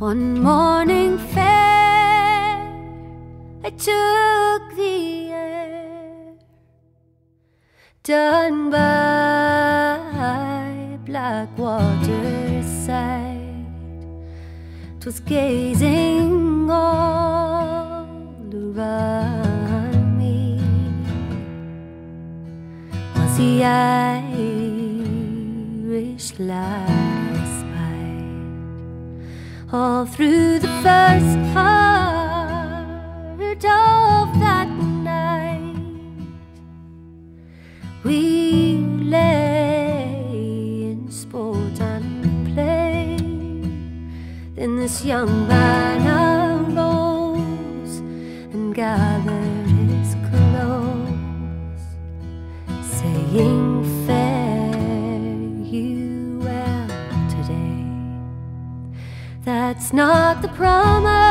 One morning fair, I took the air, done by Blackwater side. 'Twas gazing all around me. Was the Irish light all through the first part of that night? We lay in sport and play. Then this young man arose and gathered not the promise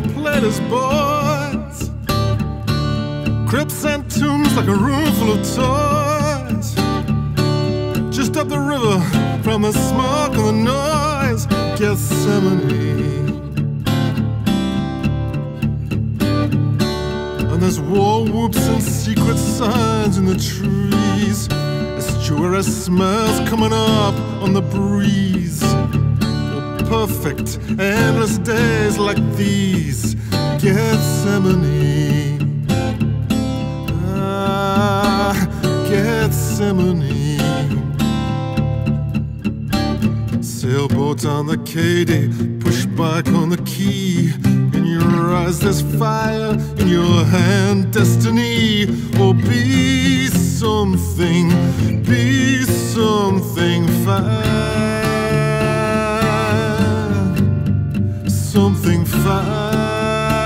played as boys Crypts and tombs like a room full of toys. Just up the river from the smoke and the noise. Gethsemane. And there's war whoops and secret signs in the trees. Estuarine smells coming up on the breeze perfect, endless days like these. Gethsemane. Ah, Gethsemane. Sailboat on the Katy, push back on the key. In your eyes, there's fire. In your hand, destiny. Oh, be something, be something fine. something fine,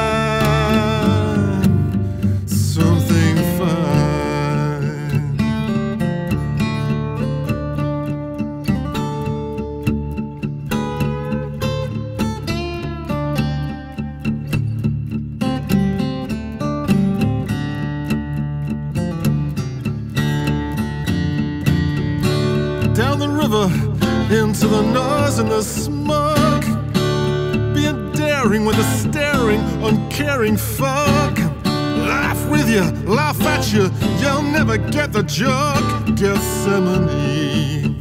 something fine. Down the river into the noise and the smoke. With a staring, uncaring fuck. Laugh with you, laugh at you, you'll never get the joke. Gethsemane.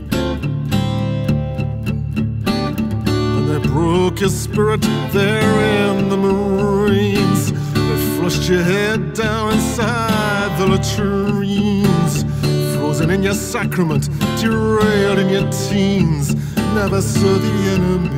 And they broke your spirit there in the Marines. They flushed your head down inside the latrines. Frozen in your sacrament, derailed in your teens. Never saw the enemy.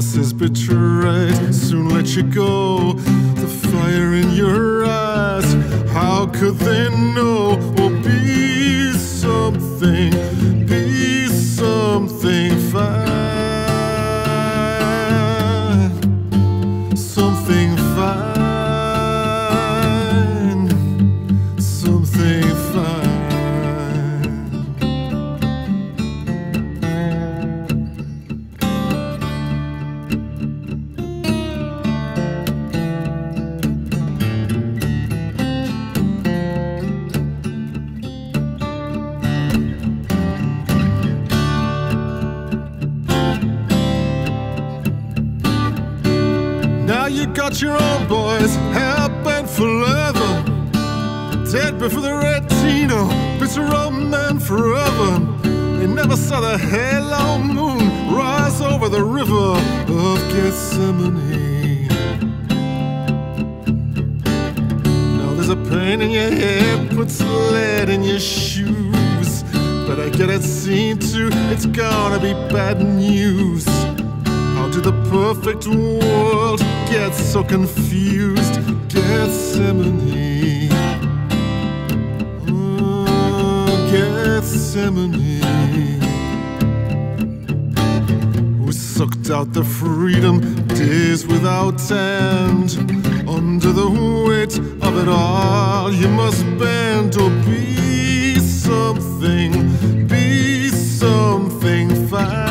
Those bosses betrayed soon let you go. The fire in your eyes, how could they know? World get so confused? Gethsemane. Gethsemane. Who sucked out the freedom days without end? Under the weight of it all, you must bend or be something, be something fine.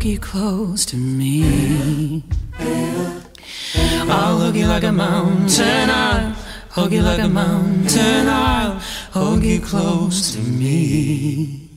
hug you close to me. I'll hug you like a mountain. I'll hug you like a mountain. I'll hug you close to me.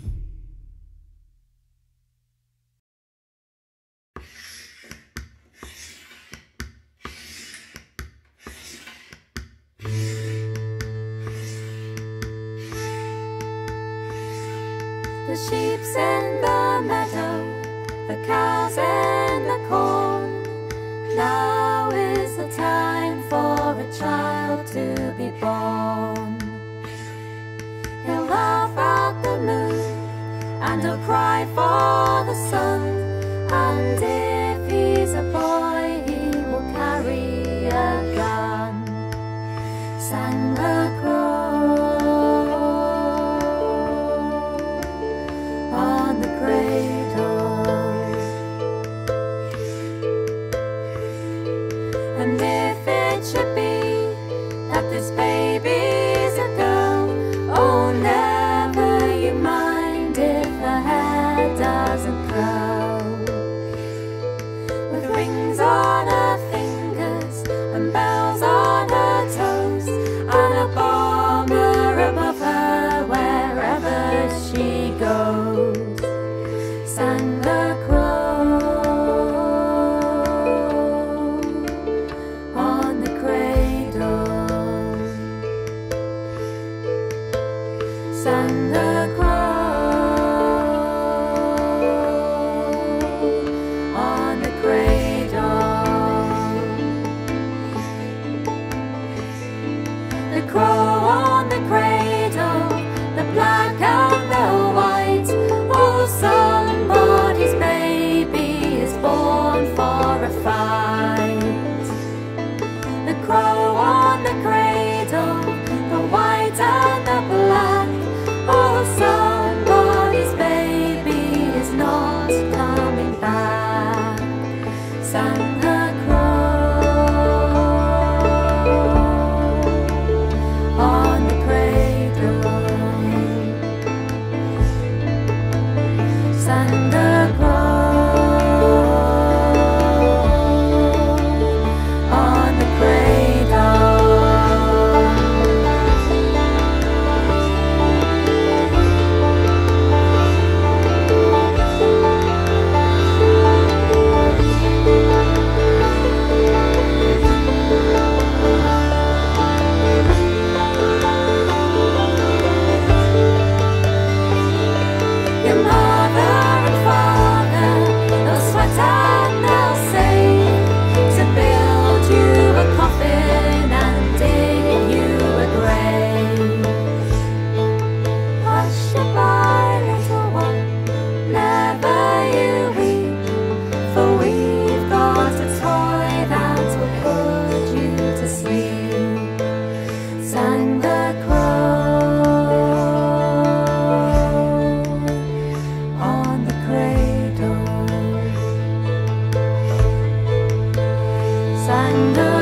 and the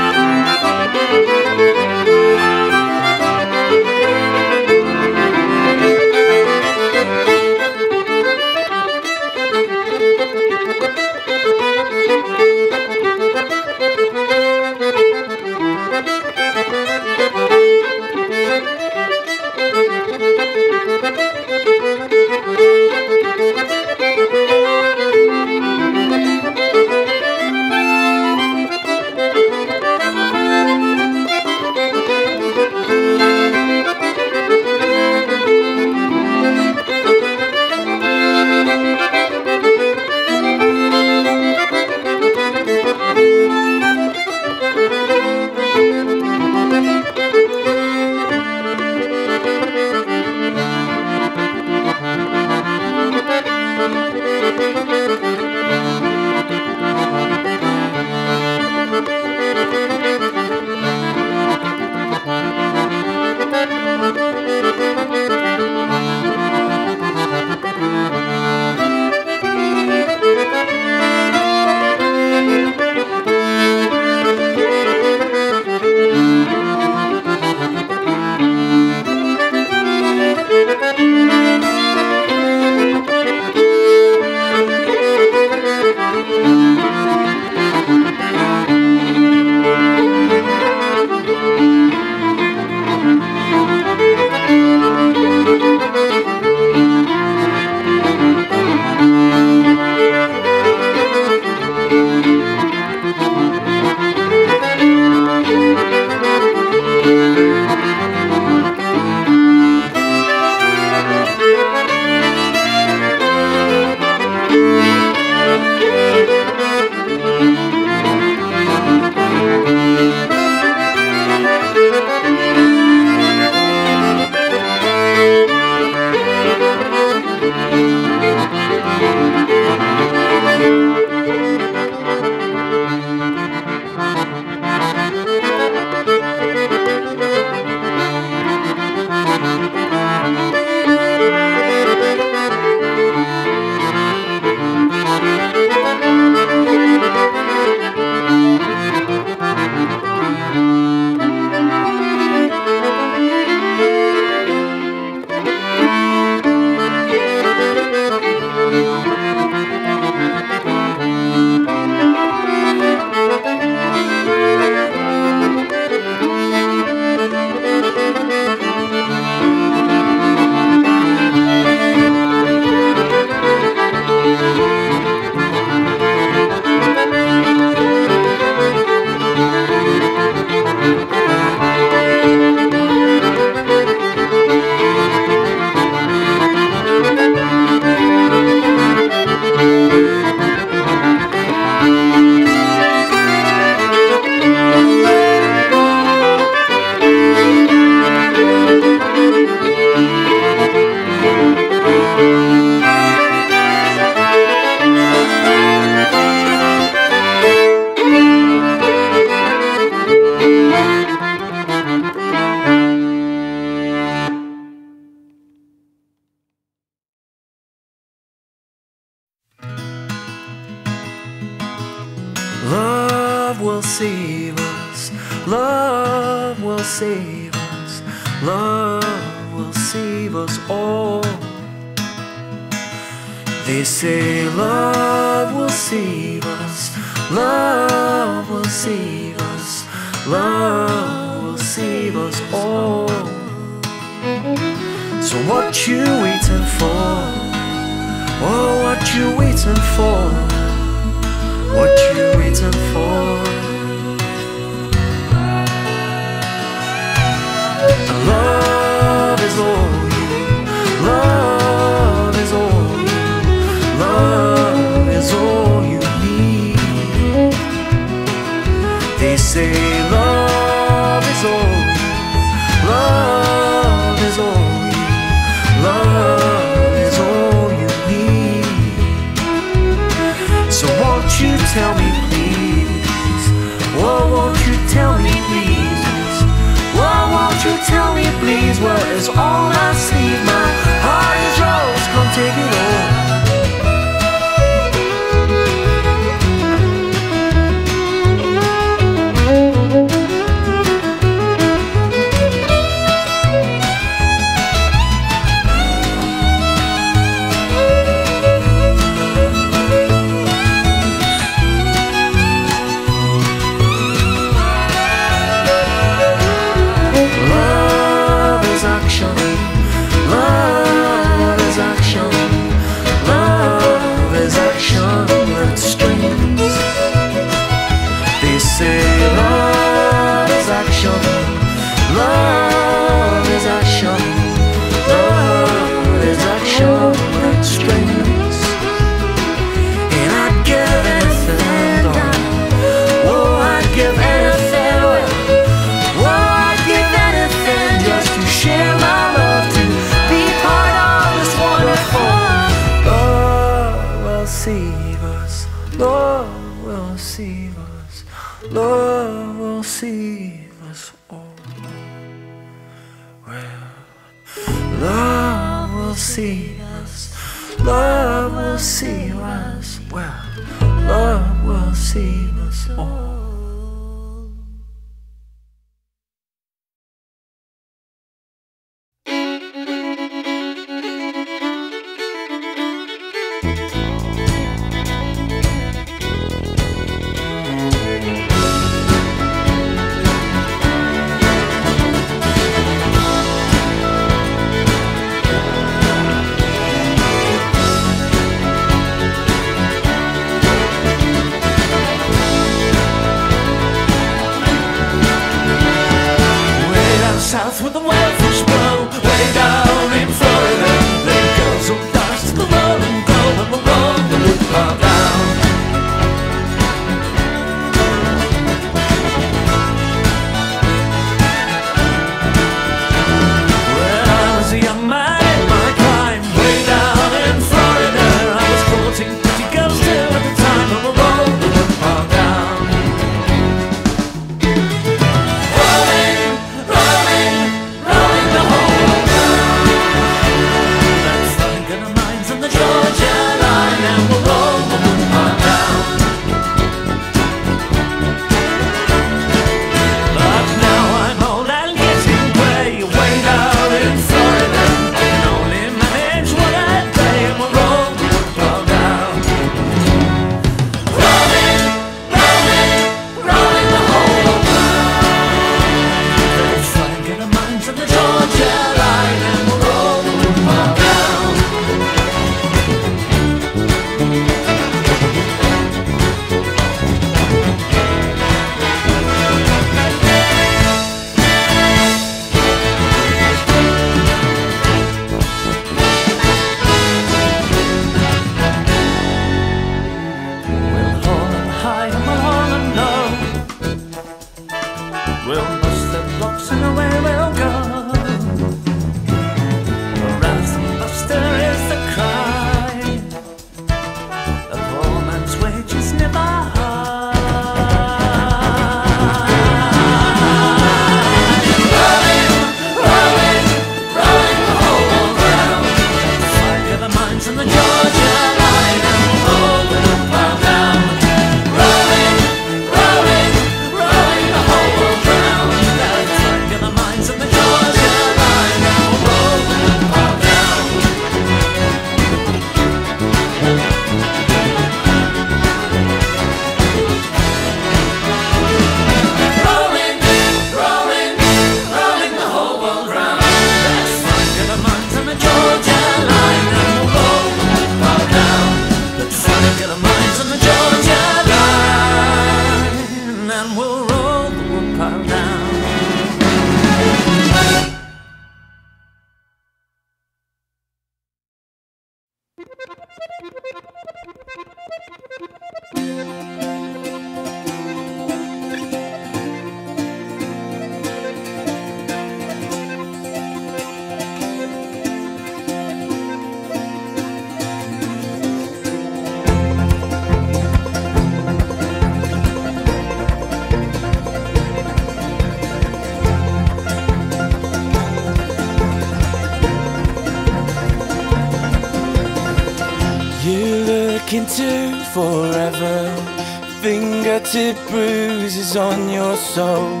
on your soul.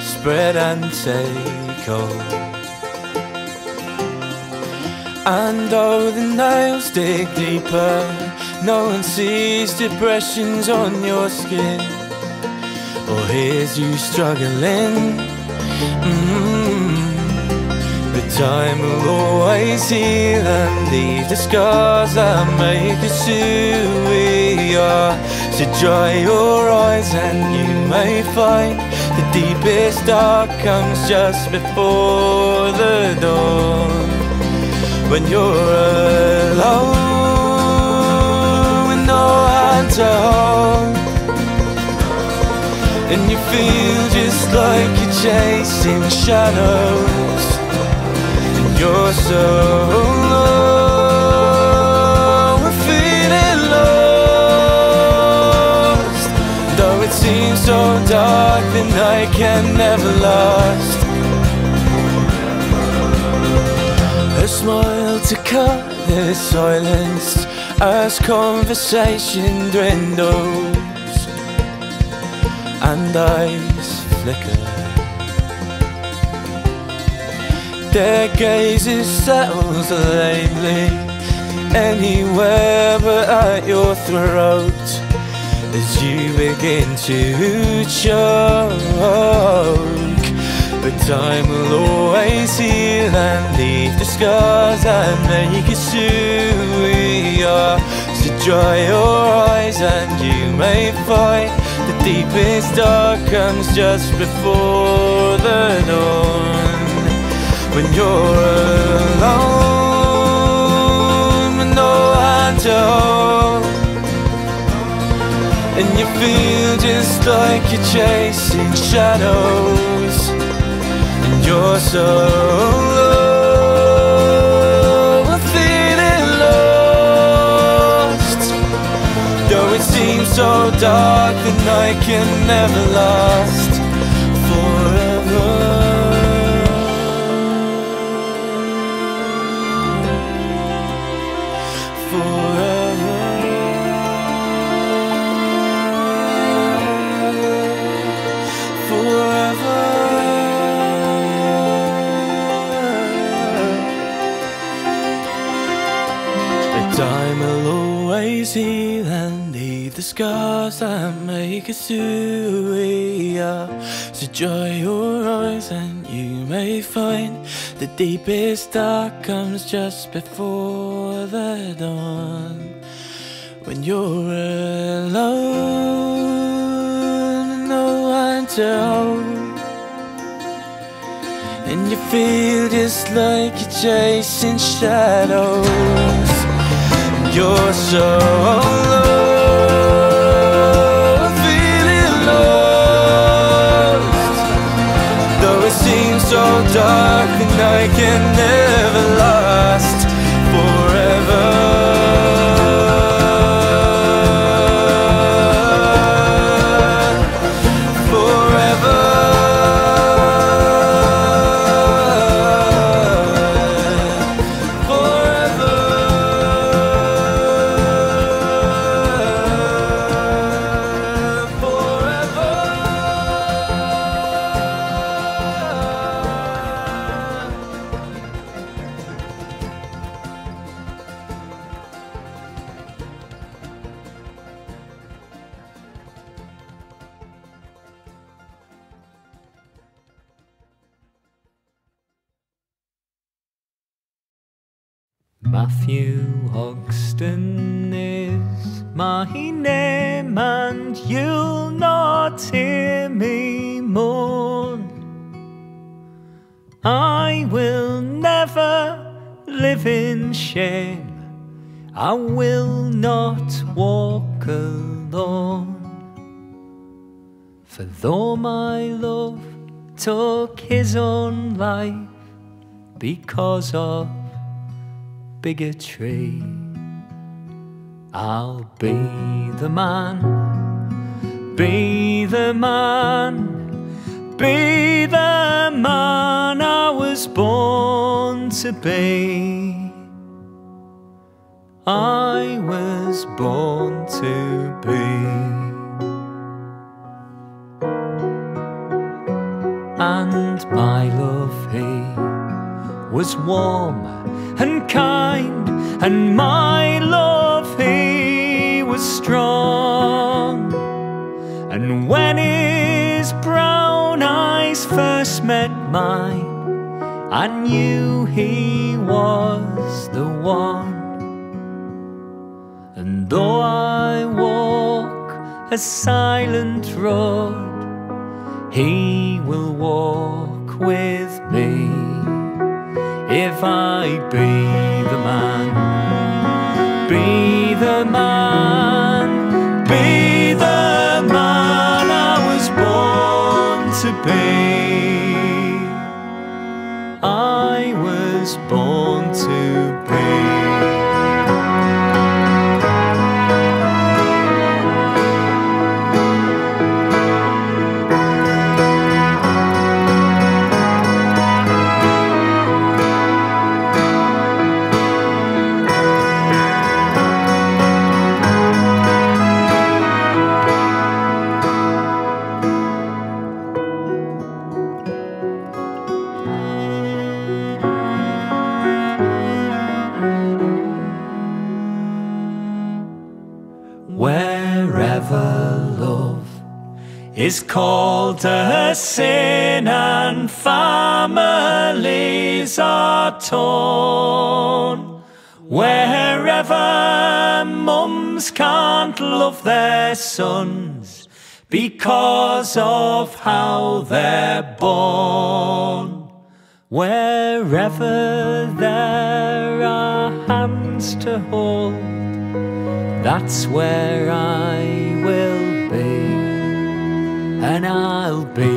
Spread and take hold. And though the nails dig deeper, no one sees depressions on your skin or hears you struggling. Mm. But time will always heal and leave the scars that make us who we are. So dry your eyes and you may find the deepest dark comes just before the dawn. When you're alone with no hand to hold. And you feel just like you're chasing shadows And you're so so dark the night can never last A smile to cut the silence As conversation dwindles and eyes flicker. Their gazes settles lately, anywhere but at your throat. As you begin to choke, but time will always heal and leave the scars that make us who we are. So dry your eyes and you may find the deepest dark comes just before the dawn. When you're alone no hold And you feel just like you're chasing shadows. And you're so low feeling lost. Though it seems so dark, the night can never last. Forever. Scars that make us who we are. So dry your eyes and you may find the deepest dark comes just before the dawn. When you're alone and no one to hold. And you feel just like you're chasing shadows. You're so low, so dark, and I can never last because of bigotry. I'll be the man, be the man, be the man I was born to be. I was born to be. And my love, was warm and kind, and my love, he was strong. And when his brown eyes first met mine, I knew he was the one. And though I walk a silent road, he will walk with me. If I be the man, be the man, be the man I was born to be. I was born is called a sin and families are torn. Wherever mums can't love their sons because of how they're born. Wherever there are hands to hold, that's where I I'll be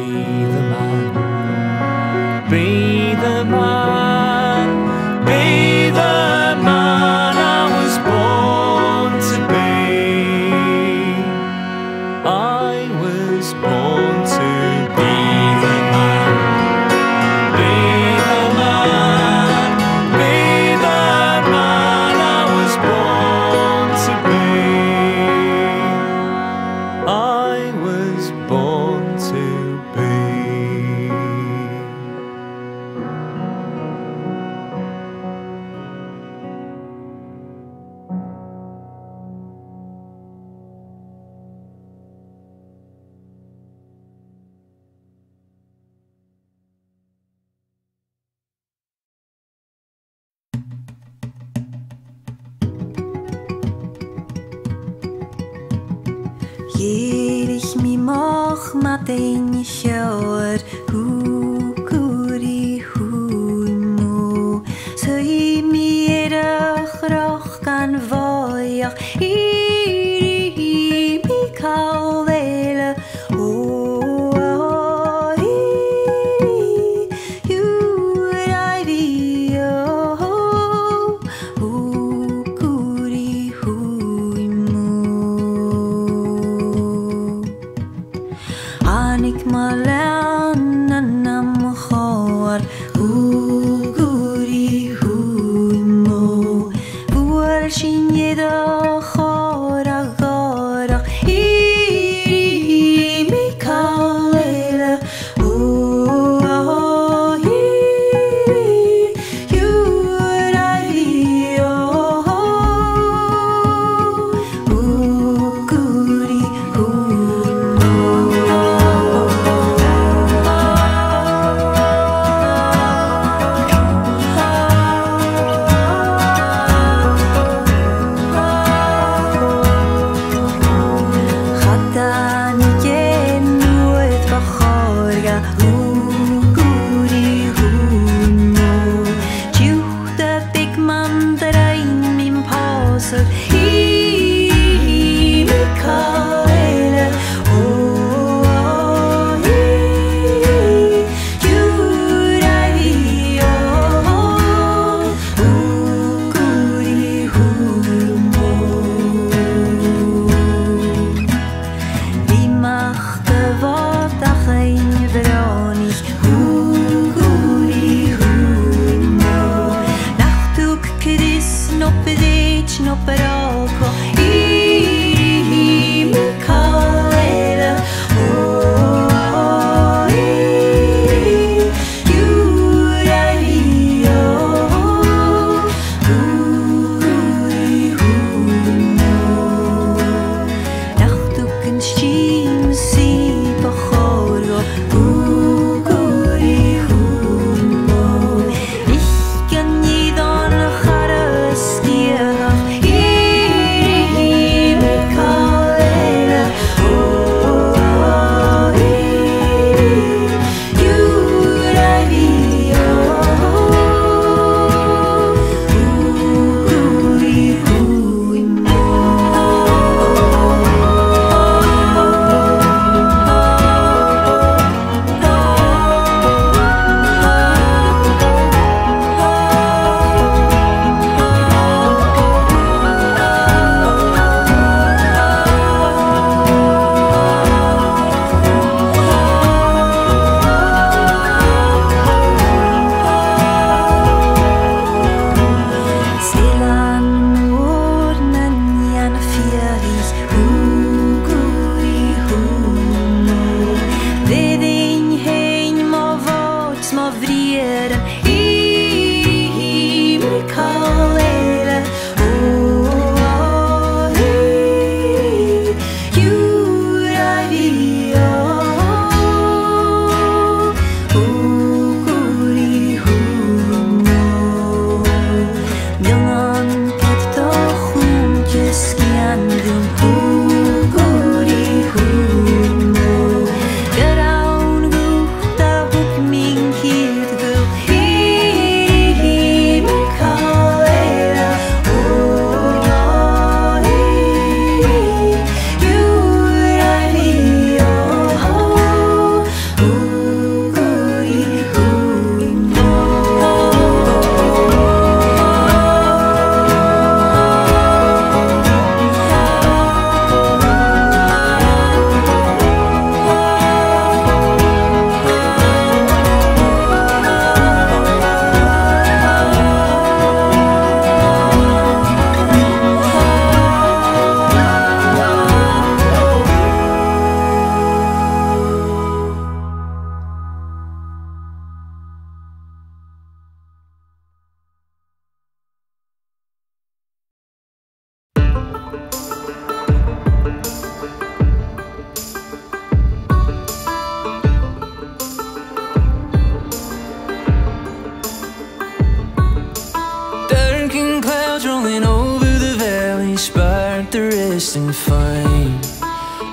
and fight.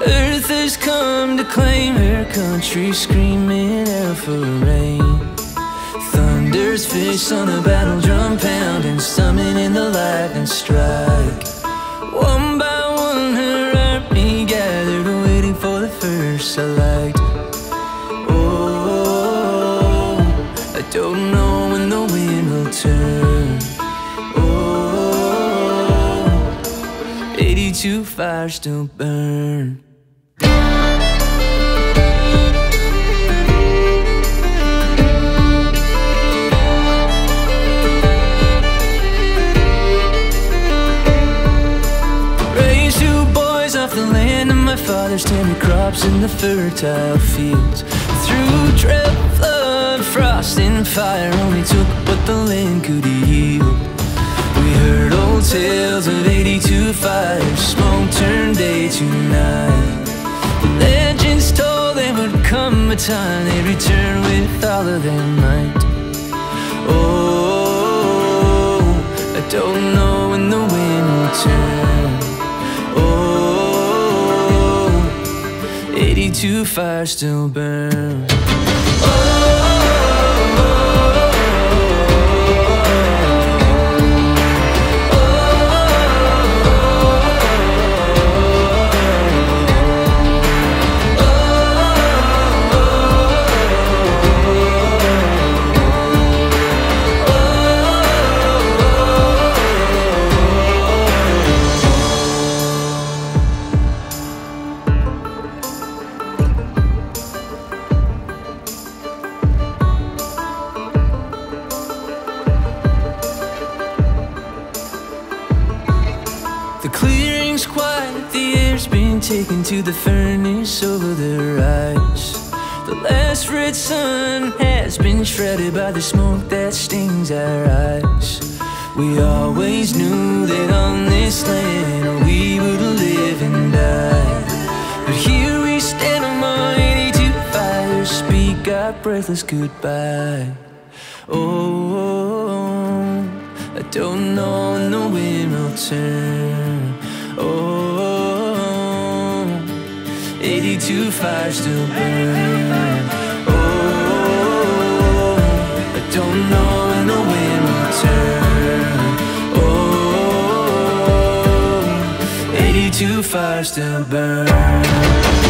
Earth has come to claim her country, screaming out for rain. Thunder's fist on a battle drum pounding, summoning the lightning strike. One by one, gathered, waiting for the first light. Oh, I don't know when the wind will turn. Oh, 82 fires still burn. My tender crops in the fertile fields. Through drought, flood, frost, and fire, only took what the land could yield. We heard old tales of 82 fires, smoke turned day to night. The legends told there would come a time they'd return with all of their might. Oh, I don't know when the wind will turn. Oh, 82 fires still burn. Red sun has been shredded by the smoke that stings our eyes. We always knew that on this land we would live and die. But here we stand among 82 fires, speak our breathless goodbye. Oh, I don't know when the wind will turn. Oh, 82 fires still burn. 82 fires still burn.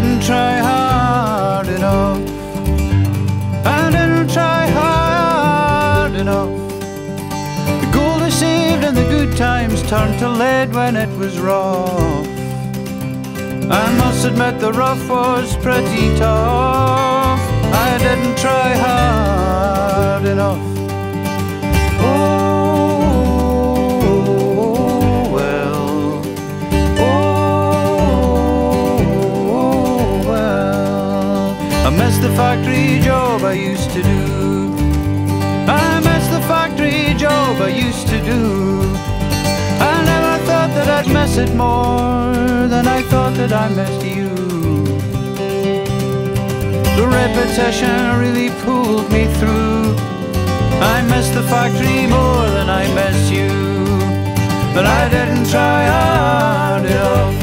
Didn't try hard enough. I didn't try hard enough. The gold I saved and the good times turned to lead when it was rough. I must admit the rough was pretty tough. I didn't try hard enough. I used to do. I never thought that I'd miss it more than I thought that I missed you. The repetition really pulled me through. I miss the factory more than I miss you. But I didn't try hard enough.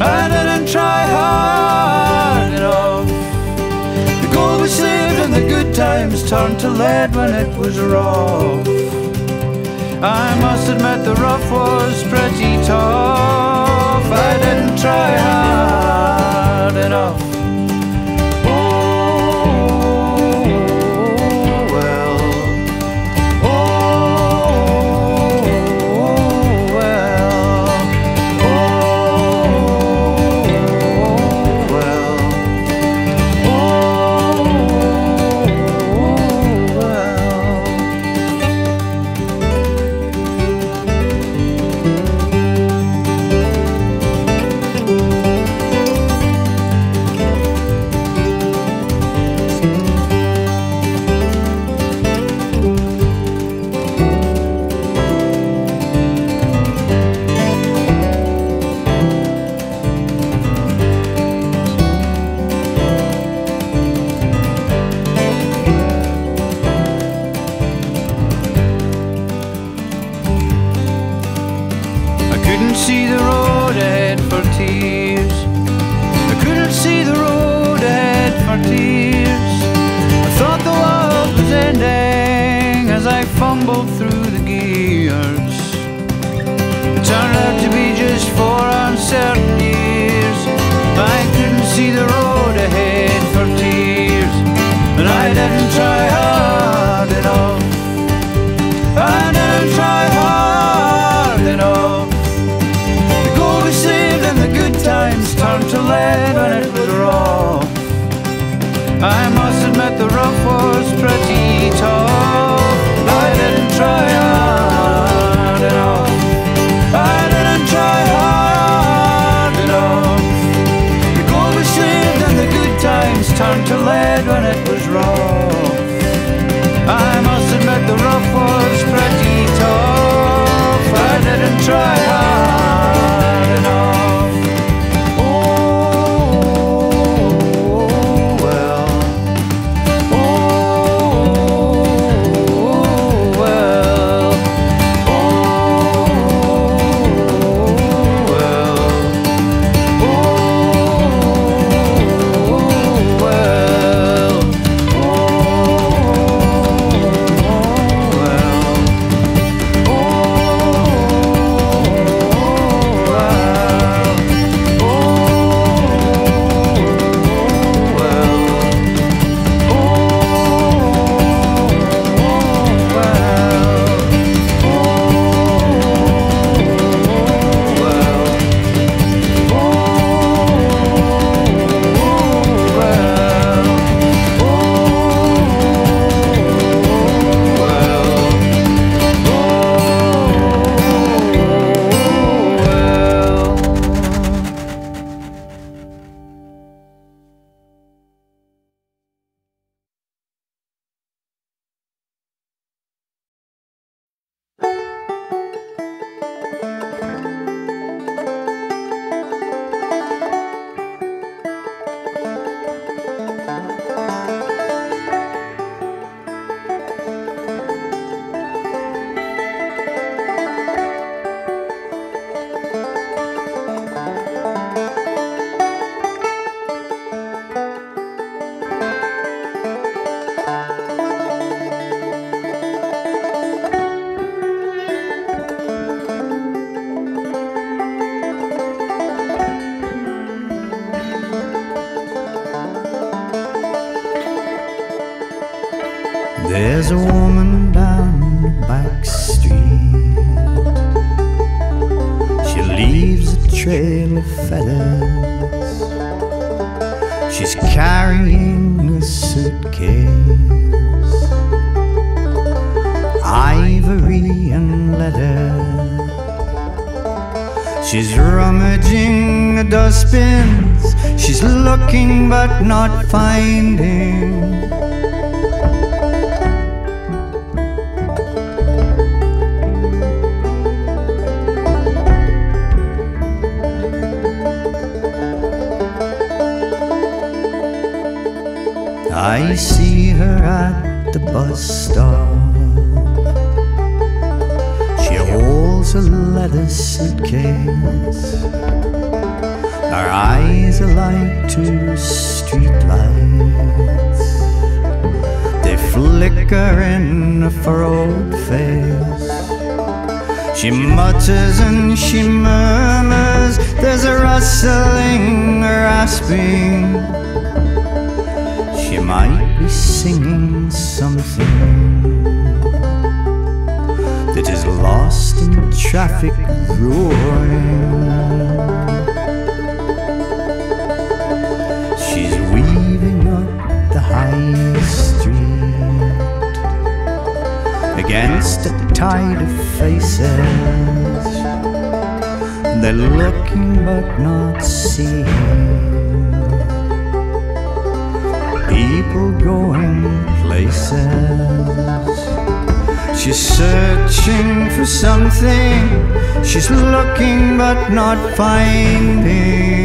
I didn't try hard gold we saved and the good times turned to lead when it was rough. I must admit the rough was pretty tough. I didn't try hard enough. There's a woman down the back street. She leaves a trail of feathers. She's carrying a suitcase, ivory and leather. She's rummaging the dustbins. She's looking but not finding. I see her at the bus stop. She holds a leather suitcase. Her eyes are like two street lights. They flicker in a furrowed face. She mutters and she murmurs. There's a rustling, a rasping. Be singing something that is lost in traffic roaring. She's weaving up the high street against a tide of faces. They're looking but not seeing people going places. She's searching for something, she's looking but not finding.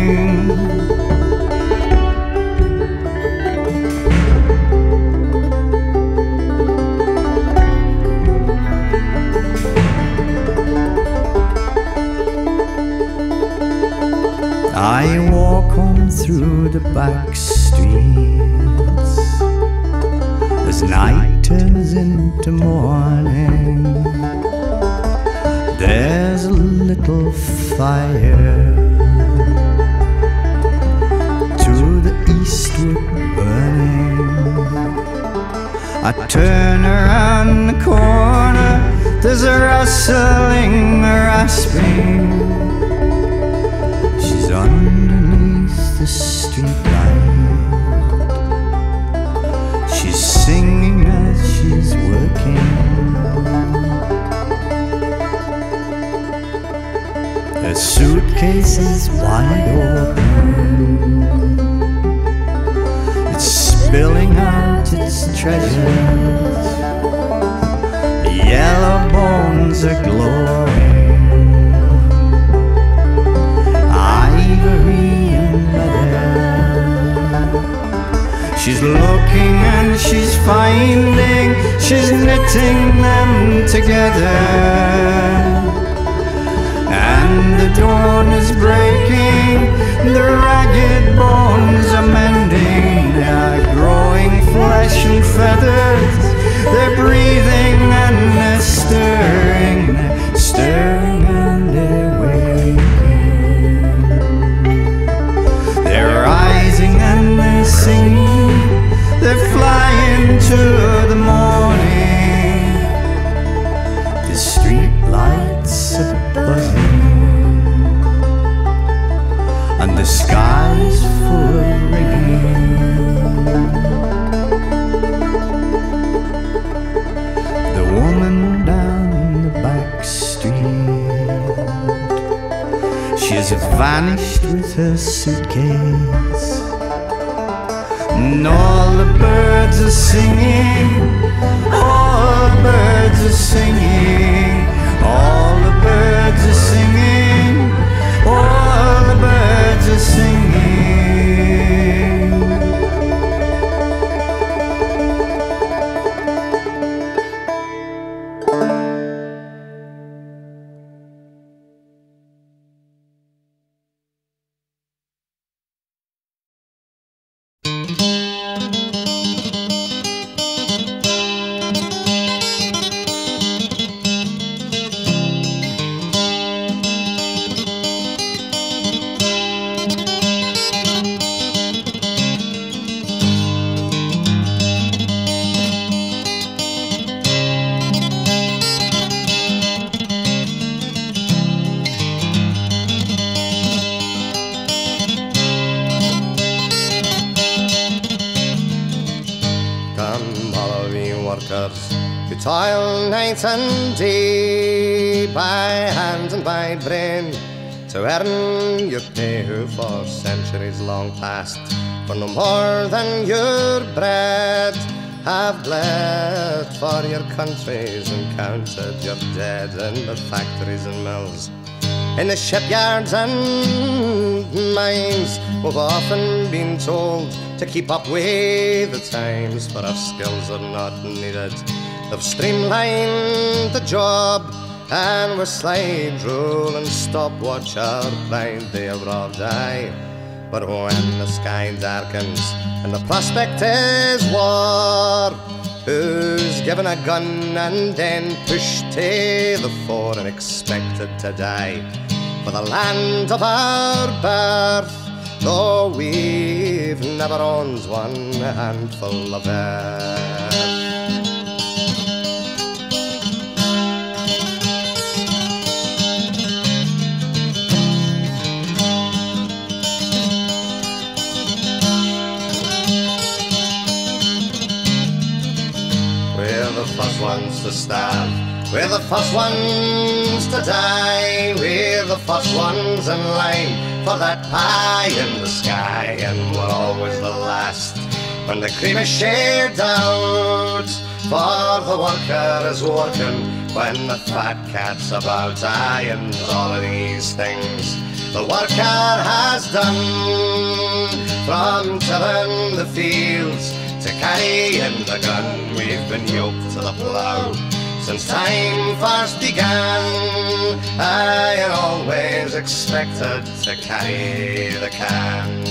Turn around the corner, there's a rustling, a rasping. She's underneath the street light. She's singing as she's working. Her suitcase is wide open. Spilling out its treasures. The yellow bones are glowing. Ivory and leather. She's looking and she's finding, she's knitting them together. And the dawn is breaking, the ragged bones are mending, flesh and feathers, they're breathing and they're stirring, they're stirring and they're waking. They're rising and they're singing, they're flying to the morning. The street lights are buzzing, and the sky's full of rain. She's vanished with her suitcase. And all the birds are singing, all the birds are singing, all the birds are singing, all the birds are singing. Brain to earn your pay, who for centuries long past, for no more than your bread, have bled for your countries and counted your dead in the factories and mills. In the shipyards and mines, we've often been told to keep up with the times, but our skills are not needed. They've streamlined the job, and we're slide rule and stopwatch our blind they robbed eye. But when the sky darkens and the prospect is war, Who's given a gun and then pushed to the fore and expected to die for the land of our birth, though we've never owned one handful of earth. To starve. We're the first ones to die. We're the first ones in line for that pie in the sky. And we're always the last when the cream is shared out. For the worker is working when the fat cat's about. Aye, and all of these things the worker has done from tilling the fields to carrying the gun. We've been yoked to the plough since time first began. Aye and always expected to carry the can.